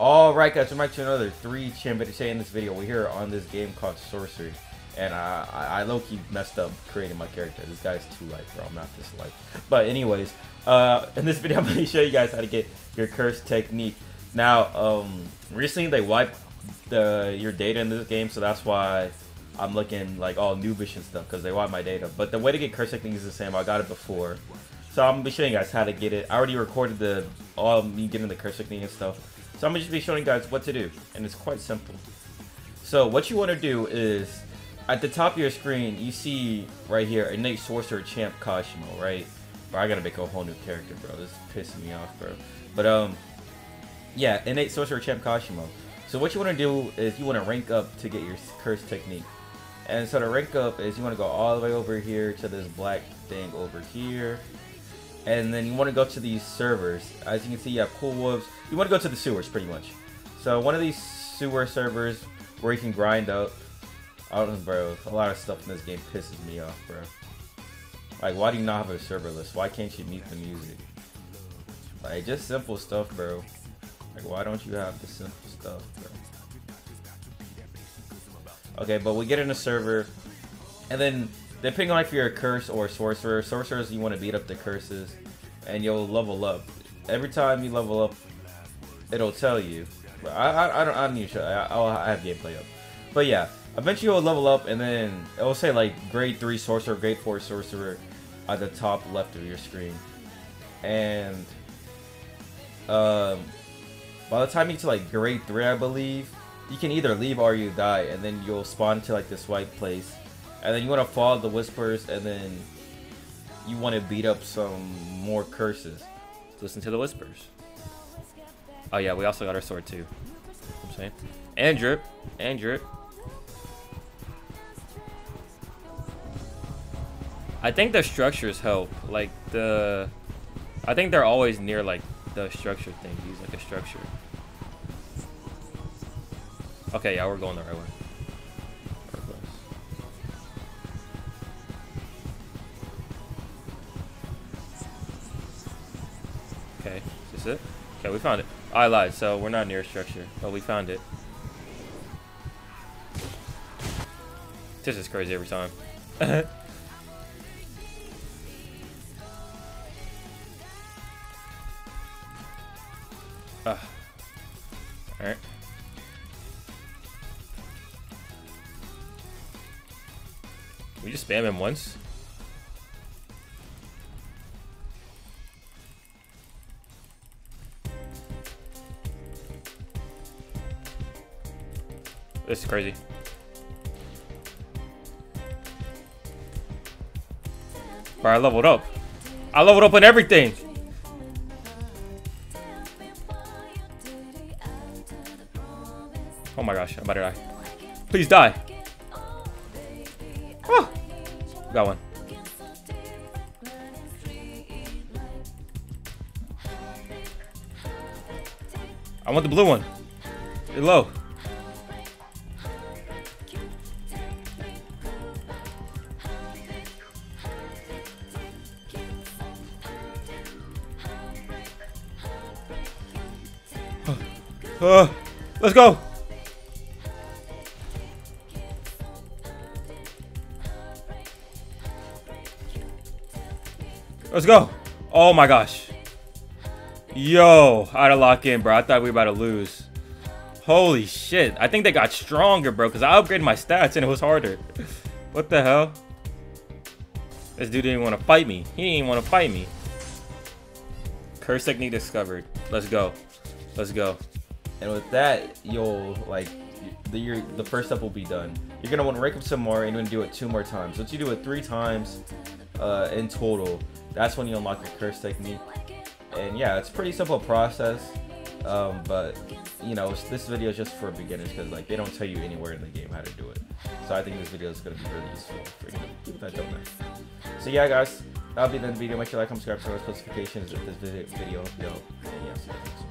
Alright guys, welcome back to another 3 champion today in this video. We're here on this game called Sorcery. And I, I, I low-key messed up creating my character. This guy's too light, bro. I'm not this light. But anyways, uh, in this video I'm to show you guys how to get your curse technique. Now, um, recently they wiped the your data in this game, so that's why I'm looking like all noobish and stuff, because they wiped my data. But the way to get curse technique is the same. I got it before. So I'm to be showing you guys how to get it. I already recorded the all me getting the curse technique and stuff. So I'm going to just be showing you guys what to do, and it's quite simple. So what you want to do is, at the top of your screen, you see right here, Innate Sorcerer Champ Kashimo, right? Bro, I gotta make a whole new character, bro. This is pissing me off, bro. But, um, yeah, Innate Sorcerer Champ Kashimo. So what you want to do is you want to rank up to get your curse technique. And so the rank up is you want to go all the way over here to this black thing over here and then you want to go to these servers. As you can see, you have Cool Wolves. You want to go to the sewers, pretty much. So one of these sewer servers where you can grind up. I don't know, bro. A lot of stuff in this game pisses me off, bro. Like, why do you not have a server list? Why can't you mute the music? Like, just simple stuff, bro. Like, why don't you have the simple stuff, bro? Okay, but we get in a server, and then depending on if you're a curse or a sorcerer, sorcerers you want to beat up the curses, and you'll level up. Every time you level up, it'll tell you. But I, I, I don't I need to I have gameplay up. But yeah, eventually you'll level up, and then it'll say like grade three sorcerer, grade four sorcerer, at the top left of your screen, and um, by the time you get to like grade three, I believe, you can either leave or you die, and then you'll spawn to like this white place and then you want to follow the whispers, and then you want to beat up some more curses. Listen to the whispers. Oh yeah, we also got our sword too. I'm saying, and drip, and drip. I think the structures help. Like the, I think they're always near like the structure thing. Use like a structure. Okay, yeah, we're going the right way. Okay, is this it? Okay, we found it. I lied, so we're not near a structure, but we found it. This is crazy every time. uh. Alright. We just spam him once. This is crazy. Bro, I leveled up. I leveled up on everything. Oh my gosh, I'm about to die. Please die. Oh, got one. I want the blue one. You're low. Uh, let's go. Let's go. Oh my gosh. Yo, I had to lock in, bro. I thought we were about to lose. Holy shit. I think they got stronger, bro, because I upgraded my stats and it was harder. what the hell? This dude didn't want to fight me. He didn't want to fight me. Curse technique discovered. Let's go. Let's go. And with that, you'll like the your, the first step will be done. You're gonna want to rank up some more, and you're gonna do it two more times. Once you do it three times uh, in total, that's when you unlock the curse technique. And yeah, it's a pretty simple process. Um, but you know, this video is just for beginners because like they don't tell you anywhere in the game how to do it. So I think this video is gonna be really useful for you that don't know. So yeah, guys, that'll be the end of the video. Make sure you like, comment, subscribe, turn on notifications if this video video. Yo, and